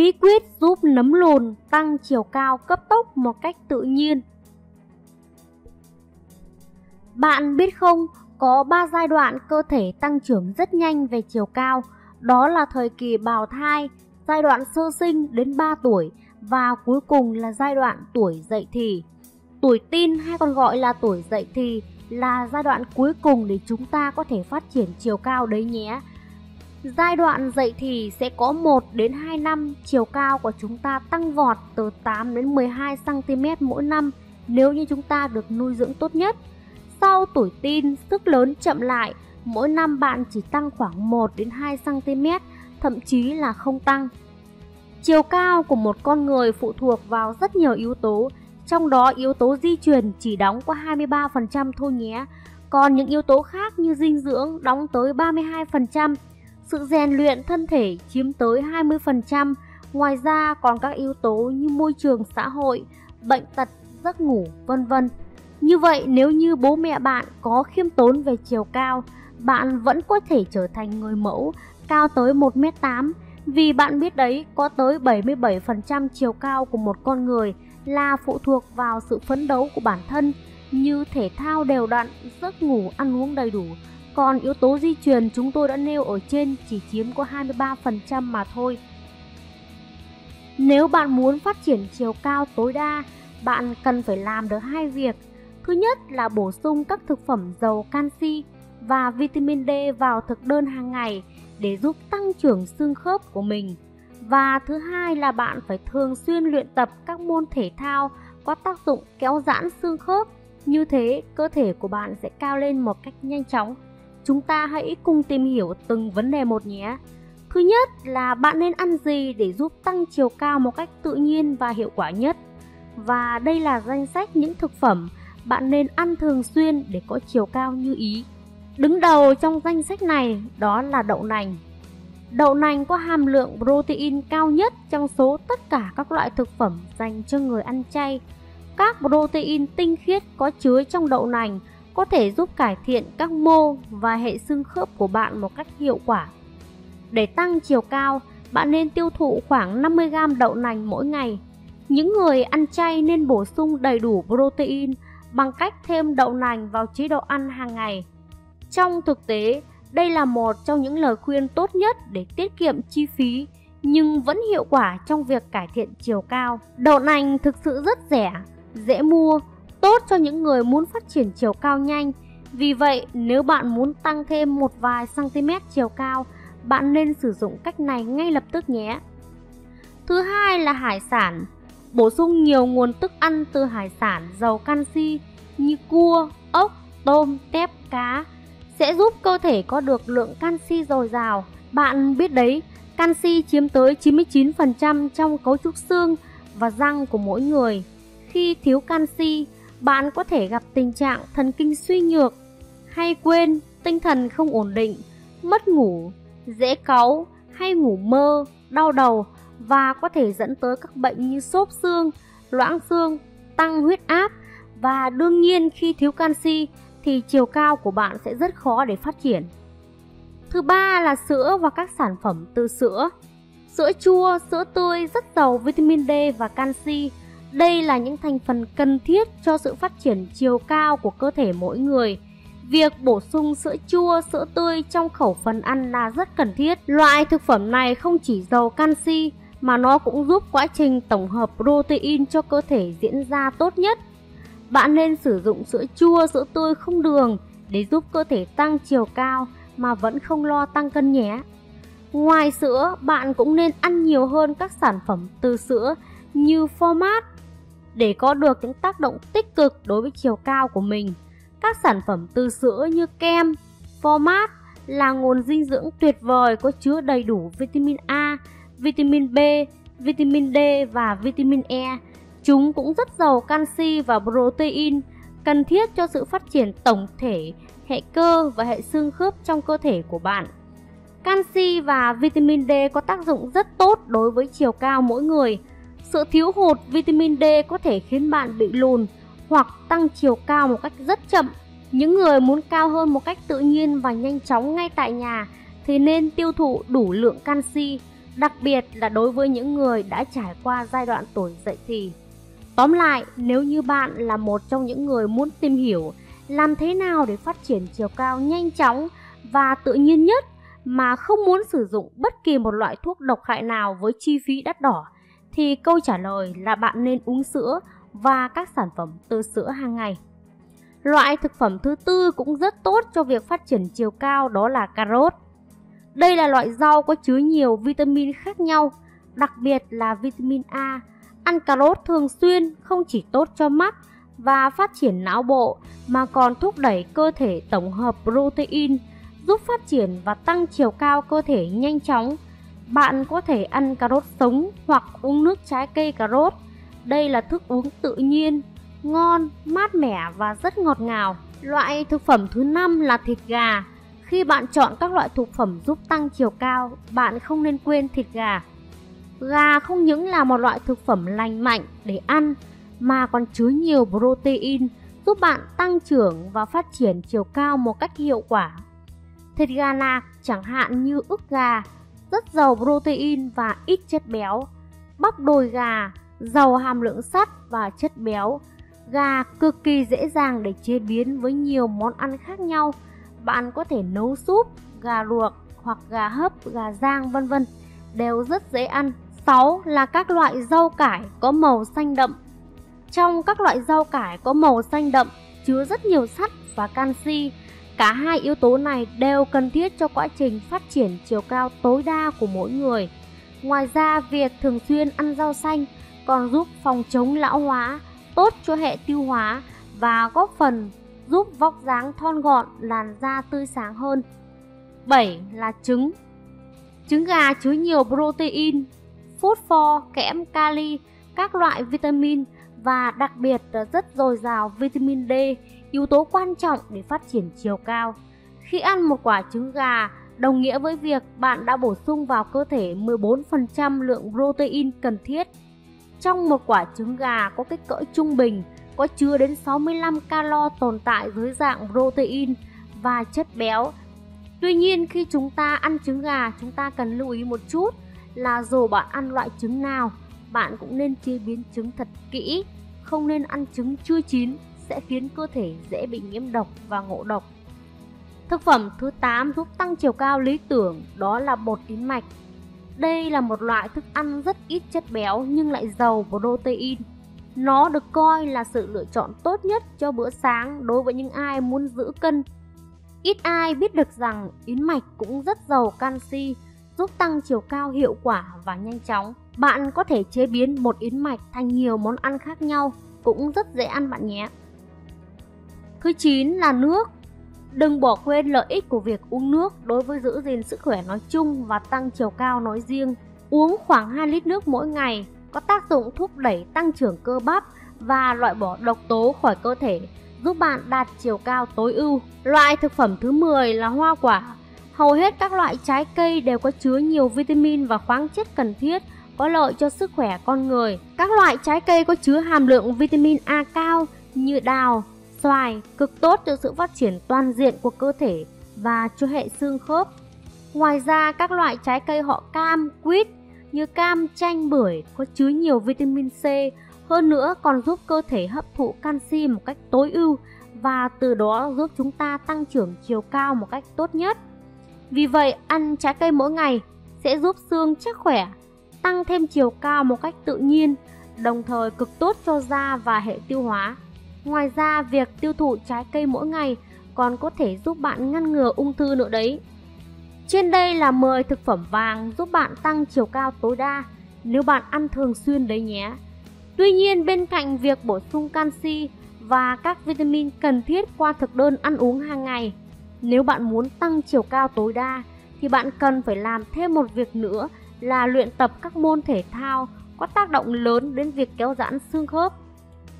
bí quyết giúp nấm lùn tăng chiều cao cấp tốc một cách tự nhiên. Bạn biết không, có 3 giai đoạn cơ thể tăng trưởng rất nhanh về chiều cao, đó là thời kỳ bào thai, giai đoạn sơ sinh đến 3 tuổi và cuối cùng là giai đoạn tuổi dậy thì. Tuổi tin hay còn gọi là tuổi dậy thì là giai đoạn cuối cùng để chúng ta có thể phát triển chiều cao đấy nhé. Giai đoạn dậy thì sẽ có 1 đến 2 năm chiều cao của chúng ta tăng vọt từ 8 đến 12 cm mỗi năm nếu như chúng ta được nuôi dưỡng tốt nhất. Sau tuổi tin, sức lớn chậm lại, mỗi năm bạn chỉ tăng khoảng 1 đến 2 cm, thậm chí là không tăng. Chiều cao của một con người phụ thuộc vào rất nhiều yếu tố, trong đó yếu tố di truyền chỉ đóng có 23% thôi nhé. Còn những yếu tố khác như dinh dưỡng đóng tới 32%, sự rèn luyện thân thể chiếm tới 20%, ngoài ra còn các yếu tố như môi trường xã hội, bệnh tật, giấc ngủ, vân vân. Như vậy nếu như bố mẹ bạn có khiêm tốn về chiều cao, bạn vẫn có thể trở thành người mẫu cao tới 1m8 vì bạn biết đấy có tới 77% chiều cao của một con người là phụ thuộc vào sự phấn đấu của bản thân như thể thao đều đặn, giấc ngủ, ăn uống đầy đủ. Còn yếu tố di truyền chúng tôi đã nêu ở trên chỉ chiếm có 23% mà thôi. Nếu bạn muốn phát triển chiều cao tối đa, bạn cần phải làm được hai việc. Thứ nhất là bổ sung các thực phẩm giàu canxi và vitamin D vào thực đơn hàng ngày để giúp tăng trưởng xương khớp của mình. Và thứ hai là bạn phải thường xuyên luyện tập các môn thể thao có tác dụng kéo giãn xương khớp. Như thế, cơ thể của bạn sẽ cao lên một cách nhanh chóng. Chúng ta hãy cùng tìm hiểu từng vấn đề một nhé. Thứ nhất là bạn nên ăn gì để giúp tăng chiều cao một cách tự nhiên và hiệu quả nhất. Và đây là danh sách những thực phẩm bạn nên ăn thường xuyên để có chiều cao như ý. Đứng đầu trong danh sách này đó là đậu nành. Đậu nành có hàm lượng protein cao nhất trong số tất cả các loại thực phẩm dành cho người ăn chay. Các protein tinh khiết có chứa trong đậu nành có thể giúp cải thiện các mô và hệ xương khớp của bạn một cách hiệu quả. Để tăng chiều cao, bạn nên tiêu thụ khoảng 50g đậu nành mỗi ngày. Những người ăn chay nên bổ sung đầy đủ protein bằng cách thêm đậu nành vào chế độ ăn hàng ngày. Trong thực tế, đây là một trong những lời khuyên tốt nhất để tiết kiệm chi phí nhưng vẫn hiệu quả trong việc cải thiện chiều cao. Đậu nành thực sự rất rẻ, dễ mua, tốt cho những người muốn phát triển chiều cao nhanh. Vì vậy, nếu bạn muốn tăng thêm một vài cm chiều cao, bạn nên sử dụng cách này ngay lập tức nhé. Thứ hai là hải sản. Bổ sung nhiều nguồn thức ăn từ hải sản giàu canxi như cua, ốc, tôm, tép, cá sẽ giúp cơ thể có được lượng canxi dồi dào. Bạn biết đấy, canxi chiếm tới 99% trong cấu trúc xương và răng của mỗi người. Khi thiếu canxi, bạn có thể gặp tình trạng thần kinh suy nhược, hay quên, tinh thần không ổn định, mất ngủ, dễ cáu hay ngủ mơ, đau đầu và có thể dẫn tới các bệnh như xốp xương, loãng xương, tăng huyết áp và đương nhiên khi thiếu canxi thì chiều cao của bạn sẽ rất khó để phát triển. Thứ ba là sữa và các sản phẩm từ sữa. Sữa chua, sữa tươi rất giàu vitamin D và canxi. Đây là những thành phần cần thiết cho sự phát triển chiều cao của cơ thể mỗi người. Việc bổ sung sữa chua, sữa tươi trong khẩu phần ăn là rất cần thiết. Loại thực phẩm này không chỉ giàu canxi mà nó cũng giúp quá trình tổng hợp protein cho cơ thể diễn ra tốt nhất bạn nên sử dụng sữa chua, sữa tươi không đường để giúp cơ thể tăng chiều cao mà vẫn không lo tăng cân nhé. Ngoài sữa, bạn cũng nên ăn nhiều hơn các sản phẩm từ sữa như format để có được những tác động tích cực đối với chiều cao của mình. Các sản phẩm từ sữa như kem, format là nguồn dinh dưỡng tuyệt vời có chứa đầy đủ vitamin A, vitamin B, vitamin D và vitamin E Chúng cũng rất giàu canxi và protein, cần thiết cho sự phát triển tổng thể hệ cơ và hệ xương khớp trong cơ thể của bạn. Canxi và vitamin D có tác dụng rất tốt đối với chiều cao mỗi người. Sự thiếu hụt vitamin D có thể khiến bạn bị lùn hoặc tăng chiều cao một cách rất chậm. Những người muốn cao hơn một cách tự nhiên và nhanh chóng ngay tại nhà thì nên tiêu thụ đủ lượng canxi. đặc biệt là đối với những người đã trải qua giai đoạn tuổi dậy thì. Tóm lại, nếu như bạn là một trong những người muốn tìm hiểu làm thế nào để phát triển chiều cao nhanh chóng và tự nhiên nhất mà không muốn sử dụng bất kỳ một loại thuốc độc hại nào với chi phí đắt đỏ thì câu trả lời là bạn nên uống sữa và các sản phẩm từ sữa hàng ngày. Loại thực phẩm thứ tư cũng rất tốt cho việc phát triển chiều cao đó là cà rốt. Đây là loại rau có chứa nhiều vitamin khác nhau, đặc biệt là vitamin A. Ăn cà rốt thường xuyên không chỉ tốt cho mắt và phát triển não bộ mà còn thúc đẩy cơ thể tổng hợp protein, giúp phát triển và tăng chiều cao cơ thể nhanh chóng. Bạn có thể ăn cà rốt sống hoặc uống nước trái cây cà rốt. Đây là thức uống tự nhiên, ngon, mát mẻ và rất ngọt ngào. Loại thực phẩm thứ năm là thịt gà. Khi bạn chọn các loại thực phẩm giúp tăng chiều cao, bạn không nên quên thịt gà. Gà không những là một loại thực phẩm lành mạnh để ăn mà còn chứa nhiều protein giúp bạn tăng trưởng và phát triển chiều cao một cách hiệu quả. Thịt gà nạc chẳng hạn như ức gà rất giàu protein và ít chất béo. Bắp đùi gà giàu hàm lượng sắt và chất béo. Gà cực kỳ dễ dàng để chế biến với nhiều món ăn khác nhau. Bạn có thể nấu súp, gà luộc hoặc gà hấp, gà rang vân vân đều rất dễ ăn. 6 là các loại rau cải có màu xanh đậm trong các loại rau cải có màu xanh đậm chứa rất nhiều sắt và canxi. Cả hai yếu tố này đều cần thiết cho quá trình phát triển chiều cao tối đa của mỗi người. Ngoài ra, việc thường xuyên ăn rau xanh còn giúp phòng chống lão hóa, tốt cho hệ tiêu hóa và góp phần giúp vóc dáng thon gọn, làn da tươi sáng hơn. 7 là trứng. Trứng gà chứa nhiều protein, phosphor, kẽm, kali, các loại vitamin và đặc biệt là rất dồi dào vitamin D, yếu tố quan trọng để phát triển chiều cao. Khi ăn một quả trứng gà, đồng nghĩa với việc bạn đã bổ sung vào cơ thể 14% lượng protein cần thiết. Trong một quả trứng gà có kích cỡ trung bình, có chứa đến 65 calo tồn tại dưới dạng protein và chất béo. Tuy nhiên khi chúng ta ăn trứng gà, chúng ta cần lưu ý một chút là dù bạn ăn loại trứng nào, bạn cũng nên chế biến trứng thật kỹ, không nên ăn trứng chưa chín sẽ khiến cơ thể dễ bị nhiễm độc và ngộ độc. Thực phẩm thứ 8 giúp tăng chiều cao lý tưởng đó là bột yến mạch. Đây là một loại thức ăn rất ít chất béo nhưng lại giàu protein. Nó được coi là sự lựa chọn tốt nhất cho bữa sáng đối với những ai muốn giữ cân. Ít ai biết được rằng yến mạch cũng rất giàu canxi, giúp tăng chiều cao hiệu quả và nhanh chóng. Bạn có thể chế biến bột yến mạch thành nhiều món ăn khác nhau, cũng rất dễ ăn bạn nhé. Thứ 9 là nước. Đừng bỏ quên lợi ích của việc uống nước đối với giữ gìn sức khỏe nói chung và tăng chiều cao nói riêng. Uống khoảng 2 lít nước mỗi ngày có tác dụng thúc đẩy tăng trưởng cơ bắp và loại bỏ độc tố khỏi cơ thể, giúp bạn đạt chiều cao tối ưu. Loại thực phẩm thứ 10 là hoa quả. Hầu hết các loại trái cây đều có chứa nhiều vitamin và khoáng chất cần thiết có lợi cho sức khỏe con người. Các loại trái cây có chứa hàm lượng vitamin A cao như đào, xoài cực tốt cho sự phát triển toàn diện của cơ thể và cho hệ xương khớp. Ngoài ra, các loại trái cây họ cam, quýt như cam, chanh, bưởi có chứa nhiều vitamin C, hơn nữa còn giúp cơ thể hấp thụ canxi một cách tối ưu và từ đó giúp chúng ta tăng trưởng chiều cao một cách tốt nhất. Vì vậy, ăn trái cây mỗi ngày sẽ giúp xương chắc khỏe, tăng thêm chiều cao một cách tự nhiên, đồng thời cực tốt cho da và hệ tiêu hóa. Ngoài ra, việc tiêu thụ trái cây mỗi ngày còn có thể giúp bạn ngăn ngừa ung thư nữa đấy. Trên đây là 10 thực phẩm vàng giúp bạn tăng chiều cao tối đa nếu bạn ăn thường xuyên đấy nhé. Tuy nhiên bên cạnh việc bổ sung canxi và các vitamin cần thiết qua thực đơn ăn uống hàng ngày, nếu bạn muốn tăng chiều cao tối đa thì bạn cần phải làm thêm một việc nữa là luyện tập các môn thể thao có tác động lớn đến việc kéo giãn xương khớp.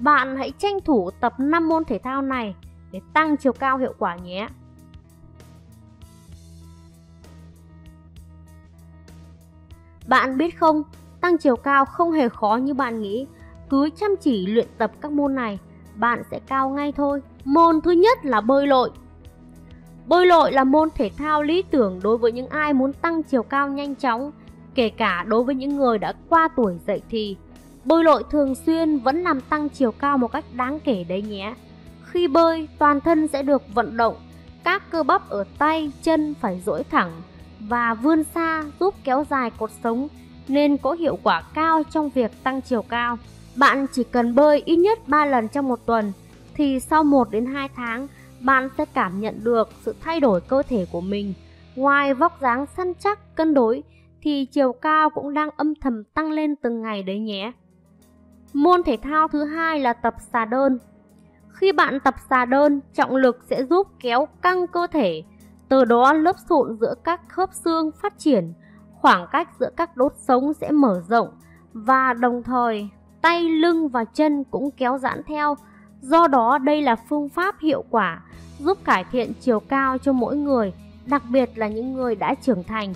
Bạn hãy tranh thủ tập 5 môn thể thao này để tăng chiều cao hiệu quả nhé. Bạn biết không, tăng chiều cao không hề khó như bạn nghĩ. Cứ chăm chỉ luyện tập các môn này, bạn sẽ cao ngay thôi. Môn thứ nhất là bơi lội. Bơi lội là môn thể thao lý tưởng đối với những ai muốn tăng chiều cao nhanh chóng Kể cả đối với những người đã qua tuổi dậy thì, bơi lội thường xuyên vẫn làm tăng chiều cao một cách đáng kể đấy nhé. Khi bơi, toàn thân sẽ được vận động, các cơ bắp ở tay, chân phải duỗi thẳng và vươn xa giúp kéo dài cột sống nên có hiệu quả cao trong việc tăng chiều cao. Bạn chỉ cần bơi ít nhất 3 lần trong một tuần thì sau 1 đến 2 tháng bạn sẽ cảm nhận được sự thay đổi cơ thể của mình. Ngoài vóc dáng săn chắc, cân đối thì chiều cao cũng đang âm thầm tăng lên từng ngày đấy nhé. Môn thể thao thứ hai là tập xà đơn. Khi bạn tập xà đơn, trọng lực sẽ giúp kéo căng cơ thể, từ đó lớp sụn giữa các khớp xương phát triển, khoảng cách giữa các đốt sống sẽ mở rộng và đồng thời tay, lưng và chân cũng kéo giãn theo. Do đó đây là phương pháp hiệu quả giúp cải thiện chiều cao cho mỗi người, đặc biệt là những người đã trưởng thành.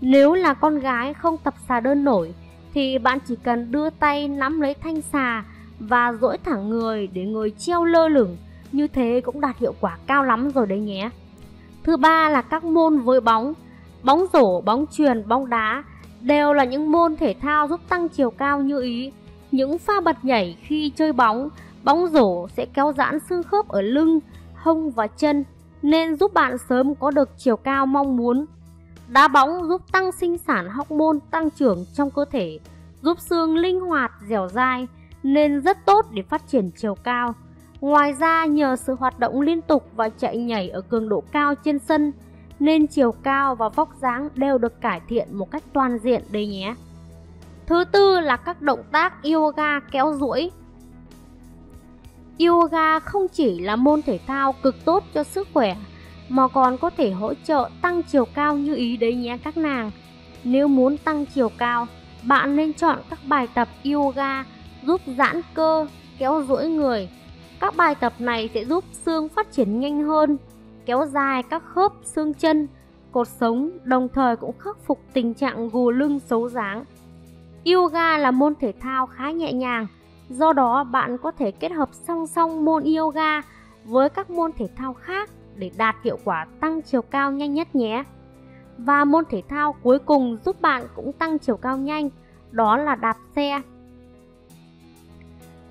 Nếu là con gái không tập xà đơn nổi thì bạn chỉ cần đưa tay nắm lấy thanh xà và duỗi thẳng người để người treo lơ lửng, như thế cũng đạt hiệu quả cao lắm rồi đấy nhé. Thứ ba là các môn với bóng. Bóng rổ, bóng truyền, bóng đá đều là những môn thể thao giúp tăng chiều cao như ý. Những pha bật nhảy khi chơi bóng, bóng rổ sẽ kéo giãn xương khớp ở lưng, hông và chân nên giúp bạn sớm có được chiều cao mong muốn. Đá bóng giúp tăng sinh sản hormone tăng trưởng trong cơ thể, giúp xương linh hoạt, dẻo dai nên rất tốt để phát triển chiều cao. Ngoài ra nhờ sự hoạt động liên tục và chạy nhảy ở cường độ cao trên sân nên chiều cao và vóc dáng đều được cải thiện một cách toàn diện đây nhé. Thứ tư là các động tác yoga kéo duỗi. Yoga không chỉ là môn thể thao cực tốt cho sức khỏe mà còn có thể hỗ trợ tăng chiều cao như ý đấy nhé các nàng. Nếu muốn tăng chiều cao, bạn nên chọn các bài tập yoga giúp giãn cơ, kéo duỗi người. Các bài tập này sẽ giúp xương phát triển nhanh hơn, kéo dài các khớp xương chân, cột sống, đồng thời cũng khắc phục tình trạng gù lưng xấu dáng. Yoga là môn thể thao khá nhẹ nhàng, do đó bạn có thể kết hợp song song môn yoga với các môn thể thao khác để đạt hiệu quả tăng chiều cao nhanh nhất nhé. Và môn thể thao cuối cùng giúp bạn cũng tăng chiều cao nhanh, đó là đạp xe.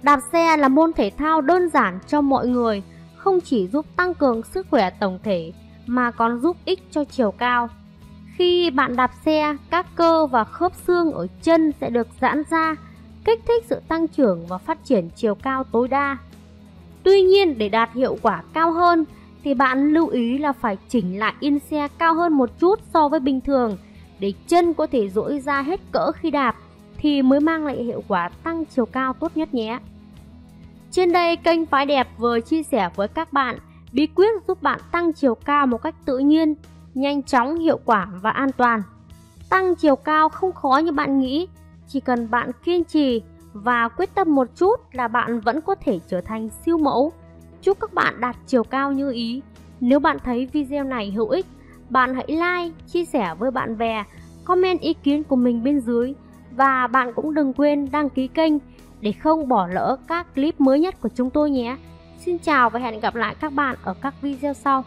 Đạp xe là môn thể thao đơn giản cho mọi người, không chỉ giúp tăng cường sức khỏe tổng thể mà còn giúp ích cho chiều cao. Khi bạn đạp xe, các cơ và khớp xương ở chân sẽ được giãn ra, kích thích sự tăng trưởng và phát triển chiều cao tối đa. Tuy nhiên, để đạt hiệu quả cao hơn thì bạn lưu ý là phải chỉnh lại yên xe cao hơn một chút so với bình thường để chân có thể duỗi ra hết cỡ khi đạp thì mới mang lại hiệu quả tăng chiều cao tốt nhất nhé. Trên đây kênh Phái Đẹp vừa chia sẻ với các bạn bí quyết giúp bạn tăng chiều cao một cách tự nhiên, nhanh chóng, hiệu quả và an toàn. Tăng chiều cao không khó như bạn nghĩ, chỉ cần bạn kiên trì và quyết tâm một chút là bạn vẫn có thể trở thành siêu mẫu. Chúc các bạn đạt chiều cao như ý. Nếu bạn thấy video này hữu ích, bạn hãy like, chia sẻ với bạn bè, comment ý kiến của mình bên dưới và bạn cũng đừng quên đăng ký kênh để không bỏ lỡ các clip mới nhất của chúng tôi nhé. Xin chào và hẹn gặp lại các bạn ở các video sau.